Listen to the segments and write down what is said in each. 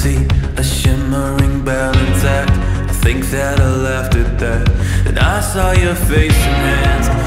see a shimmering balance intact. I think that I left it there. And I saw your face and hands.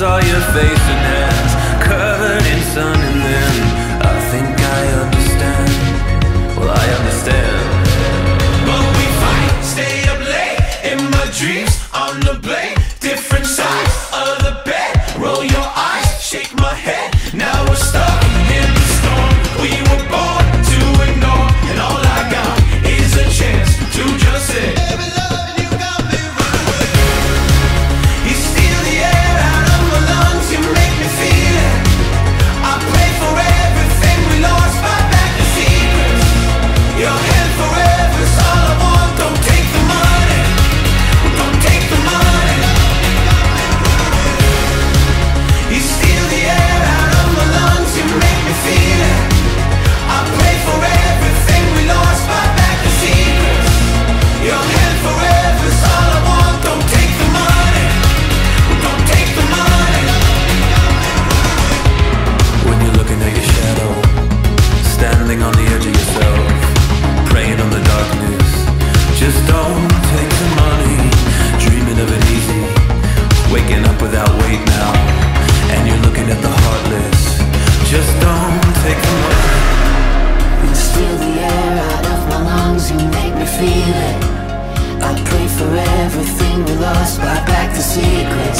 saw your face and hands Covered in sun and then I think I understand. Well, I understand. But we fight, stay up late In my dreams, on the blade feeling. I pray for everything we lost Buy back the secrets.